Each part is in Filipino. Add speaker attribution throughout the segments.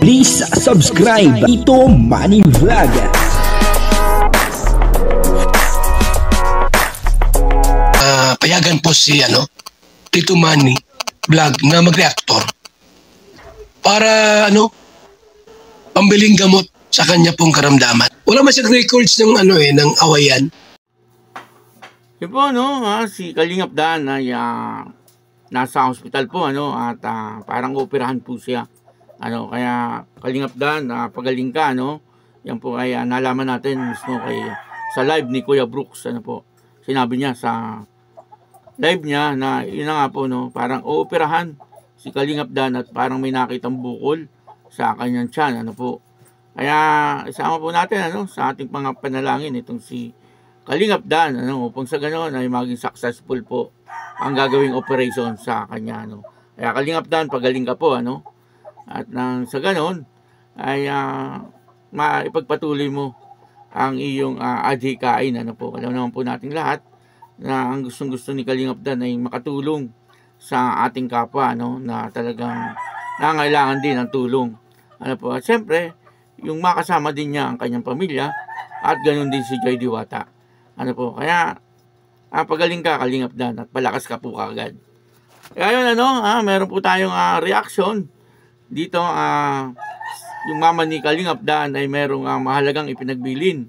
Speaker 1: Please subscribe Ito Money Vlog.
Speaker 2: Ah, payagan po si ano, Tito Manny vlog na mag-reactor para ano, pambiling gamot sa kanya pong karamdaman. Wala man siyang records ng ano eh, ng awayan.
Speaker 3: Yun po, no, ah, si Kalingap Dan ay ah, nasa hospital po, ano, at ah, parang operahan po siya. Ano, kaya Kalingap Dan, ah, pagaling ka, no, yan po ay ah, nalaman natin mismo kay, sa live ni Kuya Brooks, ano po, sinabi niya sa live niya na yun na nga po, no, parang ooperahan si Kalingap Dan at parang may nakitang bukol sa kanyang tiyan, ano po. Kaya isama po natin ano sa ating mga panalangin itong si Kalingap Dan ano upang sa ganoon ay maging successful po ang gagawing operation sa kanya ano. Kaya Kalingap Dan pagaling ka po ano. At nang sa ganoon ay uh, maipagpatuloy mo ang iyong uh, adhikain ano po. Alam naman po nating lahat na ang gustong gusto ni Kalingap Dan ay makatulong sa ating kapwa ano na talagang nangailangan din ng tulong. Ano po, at syempre, yung makasama din niya ang kanyang pamilya at ganoon din si Joy Diwata. Ano po, kaya ah, pagaling ka, kalingap dan at palakas ka po kagad. Kaya yun ano, ah, meron po tayong ah, reaction dito ah, yung mama ni Kalingap Dan ay merong ah, mahalagang ipinagbilin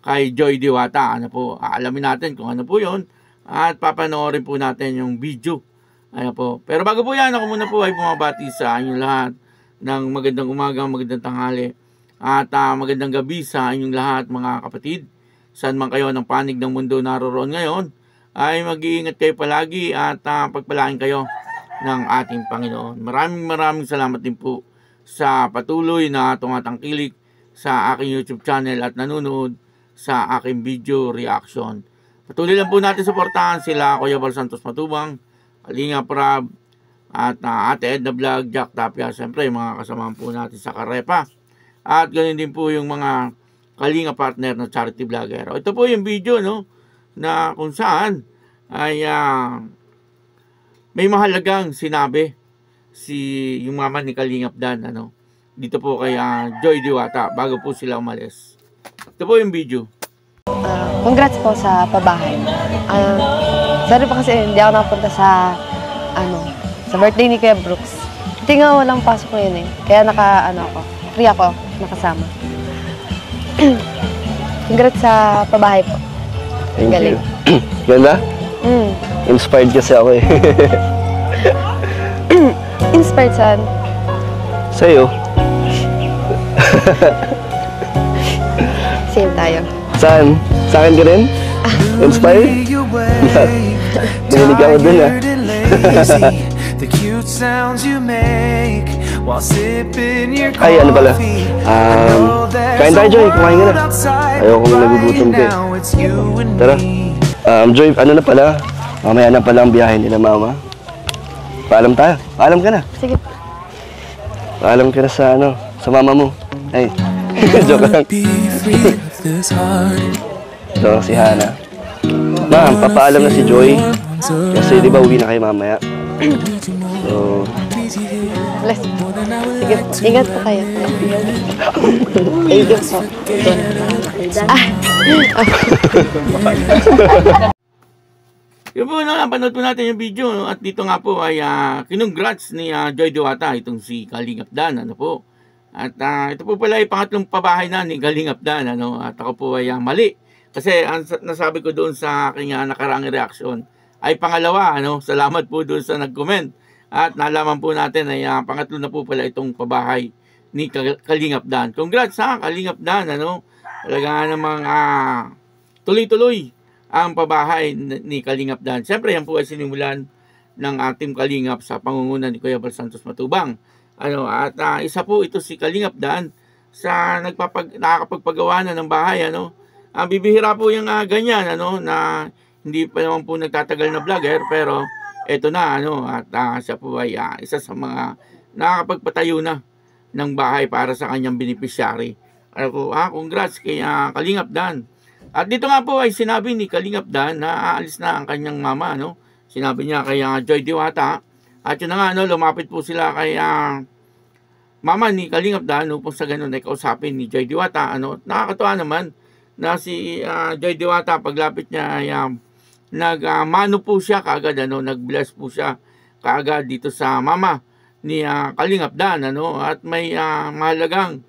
Speaker 3: kay Joy Diwata. Ano po, aalamin natin kung ano po yon at papanoorin po natin yung video. Ano po. Pero bago po yan, ako muna po ay bumabati sa inyong lahat ng magandang umaga, magandang tanghali at uh, magandang gabi sa inyong lahat mga kapatid. Saan man kayo ng panig ng mundo naroroon ngayon, ay mag-iingat kayo palagi at uh, pagpalain kayo ng ating Panginoon. Maraming maraming salamat din po sa patuloy na tumatangkilik sa aking YouTube channel at nanonood sa aking video reaction. Patuloy lang po natin suportahan sila Kuya Bal Santos Matubang, Kalinga Prab, at uh, Ate Edna Vlog, Jack Tapia, siyempre mga kasamahan po natin sa Karepa at ganun din po yung mga kalinga partner ng charity vlogger. Ito po yung video no na kung saan ay uh, may mahalagang sinabi si yung mama ni Kalingap Dan ano dito po kay uh, Joy Diwata bago po sila umalis. Ito po yung video.
Speaker 4: Uh, congrats po sa pabahay. Uh, sorry pa kasi hindi ako napunta sa ano sa birthday ni Kuya Brooks. Tinga walang pasok ko yun eh. Kaya naka ano ako, free ako nakasama. Congrats sa pabahay po.
Speaker 5: Thank
Speaker 4: Galing.
Speaker 5: you. Ganda?
Speaker 4: Mm.
Speaker 5: Inspired kasi ako eh.
Speaker 4: Inspired saan?
Speaker 5: Sa'yo.
Speaker 4: Same tayo.
Speaker 5: Saan? Sa akin ka rin? Inspired? Narinig ako dun ah.
Speaker 6: the cute sounds you make while sipping your
Speaker 5: Ay, ano pala?
Speaker 6: coffee.
Speaker 5: Um, kain tayo, Joy. Kumain ka na. Ayokong nagugutom ka eh. Tara. Um, Joy, ano na pala? Mamaya na pala ang biyahe nila, mama. Paalam tayo. Paalam ka na.
Speaker 4: Sige.
Speaker 5: Paalam ka na sa ano, sa mama mo. Ay, joke lang. Ito si Hana. Ma'am, papaalam na si Joy. Kasi di ba uwi na kayo mamaya? So,
Speaker 4: Bless. Sige, ingat po kayo. Thank you po. Ah,
Speaker 3: Yun po, no, napanood po natin yung video no? at dito nga po ay uh, kinongrats ni uh, Joy Diwata itong si Kalingap Dan, ano po. At uh, ito po pala ay pangatlong pabahay na ni Kalingap Dan, ano, at ako po ay uh, mali. Kasi ang nasabi ko doon sa aking uh, nakaraang reaction ay pangalawa, ano, salamat po doon sa nag-comment. At nalaman po natin ay uh, pangatlo na po pala itong pabahay ni Kalingap Dan. Congrats sa Kalingap Dan, ano. Talaga namang uh, tuloy-tuloy ang pabahay ni Kalingap Dan. Siyempre, yan po ay sinimulan ng ating Kalingap sa pangunguna ni Kuya Bal Santos Matubang. Ano, at uh, isa po ito si Kalingap Dan sa nagpapag, nakakapagpagawa na ng bahay. Ano. Ang uh, bibihira po yung uh, ganyan ano, na hindi pa naman po nagtatagal na vlogger pero eto na ano at uh, siya po ay uh, isa sa mga nakakapagpatayo na ng bahay para sa kanyang beneficiary. Ano po, ah, congrats kay uh, Kalingap Dan. At dito nga po ay sinabi ni Kalingap Dan na aalis na ang kanyang mama, no? Sinabi niya kay uh, Joy Diwata. At yun na nga, no, lumapit po sila kay uh, mama ni Kalingap Dan upang sa ganun ay kausapin ni Joy Diwata. Ano, nakakatuwa naman na si ah, Joy Diwata paglapit niya ay um, nagmano po siya kaagad ano, nag-bless po siya kaagad dito sa mama ni ah, Kalingap ano at may ah, mahalagang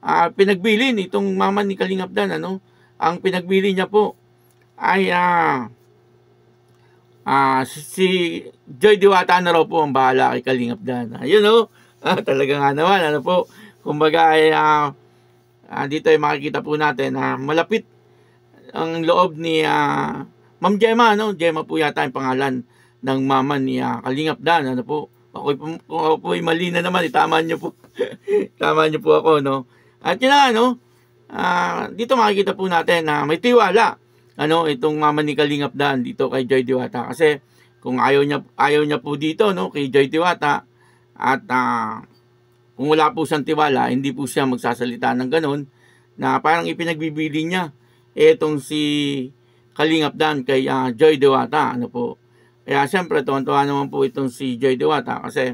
Speaker 3: ah, pinagbilin itong mama ni Kalingap Dan ano. Ang pinagbili niya po ay ah ah, si, Joy Diwata na raw po ang bahala kay Kalingap Dan. Ayun oh. Ah, talaga nga naman ano po. Kumbaga ay ah, ah, dito ay makikita po natin na malapit ang loob ni ah, Ma'am Gemma, no? Gemma po yata ang pangalan ng mama ni ah, Kalingap Dan, ano po. Ako, po- kung ako po ay mali na naman, itama niyo po. Tama niyo po ako, no? At yun na, no? Ah, dito makikita po natin na may tiwala ano itong mama ni Kalingap Dan dito kay Joy Diwata kasi kung ayaw niya ayaw niya po dito no kay Joy Diwata at ah, kung wala po siyang tiwala hindi po siya magsasalita ng ganun na parang ipinagbibili niya etong si Kalingap Dan kay ah, Joy Diwata ano po kaya siyempre tuwan-tuwa naman po itong si Joy Diwata kasi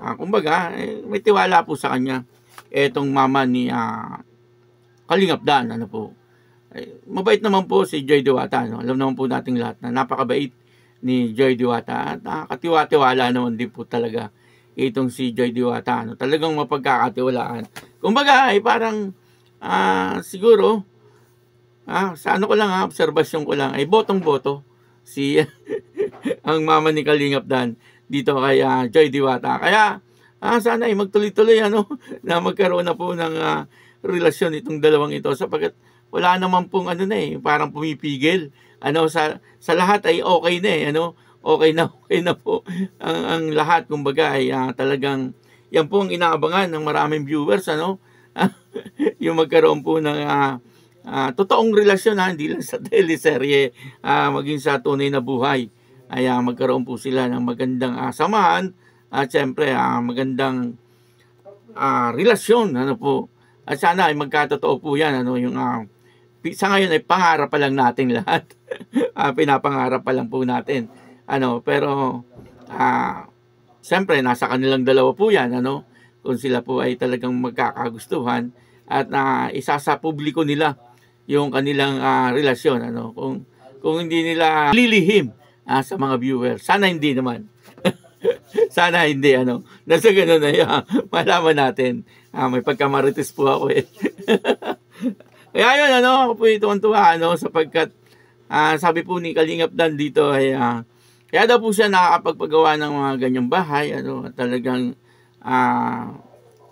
Speaker 3: ah, kumbaga eh, may tiwala po sa kanya etong mama ni ah, Kalingap Dan ano po eh, mabait naman po si Joy Diwata. No? Alam naman po nating lahat na napakabait ni Joy Diwata. At nakakatiwa-tiwala naman din po talaga itong si Joy Diwata. No? Talagang mapagkakatiwalaan. Kumbaga ay parang ah, siguro ah, sa ano ko lang ha, obserbasyon ko lang ay botong-boto si ang mama ni Kalingap Dan dito kay ah, Joy Diwata. Kaya ah, sana ay magtuloy-tuloy ano na magkaroon na po ng ah, relasyon itong dalawang ito sapagkat wala naman pong ano na eh, parang pumipigil. Ano sa sa lahat ay okay na eh, ano? Okay na okay na po ang, ang lahat kumbaga ay ah, talagang yan po ang inaabangan ng maraming viewers ano. yung magkaroon po ng ah, ah, totoong relasyon ha, hindi lang sa teleserye, ah, maging sa tunay na buhay. Ay ah, magkaroon po sila ng magandang ah, samahan at syempre ah, magandang ah, relasyon ano po. At sana ay magkatotoo po yan ano yung pi- sa ngayon ay pangarap pa lang nating lahat. Ah, pinapangarap pa lang po natin. Ano, pero ah siyempre nasa kanilang dalawa po 'yan, ano? Kung sila po ay talagang magkakagustuhan at na isa sa publiko nila yung kanilang ah, relasyon, ano? Kung kung hindi nila lilihim ah, sa mga viewers. Sana hindi naman. Sana hindi ano. Nasa ganun na yan. Malaman natin. Ah, may pagkamarites po ako eh. Kaya yun, ano, ako po tuwan-tuwa, ano, sapagkat ah, sabi po ni Kalingap Dan dito ay ah, kaya daw po siya nakakapagpagawa ng mga ganyang bahay, ano, talagang ah,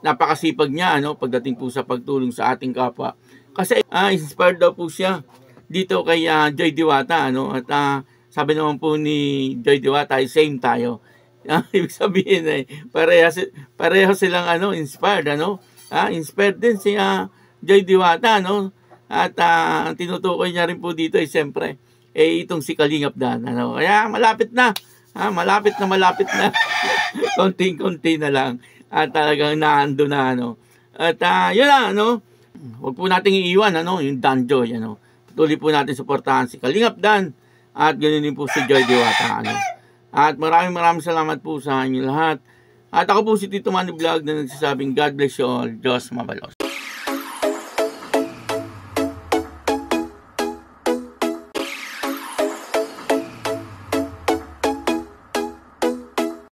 Speaker 3: napakasipag niya, ano, pagdating po sa pagtulong sa ating kapwa. Kasi ah, inspired daw po siya dito kay ah, Joy Diwata, ano, at ah, sabi naman po ni Joy Diwata, same tayo. Ibig sabihin ay pareha, si- pareho silang ano, inspired, ano? Ah, inspired din si ah, Joy Diwata, no? At ang tinutukoy niya rin po dito ay siyempre, eh itong si Kalingap Dan, ano? Kaya malapit na, ah, malapit na malapit na. Konting-konti na lang. At talagang naando na, ano? At ah, yun lang, ano? Huwag po nating iiwan, ano? Yung Dan Joy, ano? Patuloy po natin suportahan si Kalingap Dan at ganoon din po si Joy Diwata, ano? At maraming maraming salamat po sa inyo lahat. At ako po si Tito Manny Vlog na nagsasabing God bless you all. Diyos mabalos.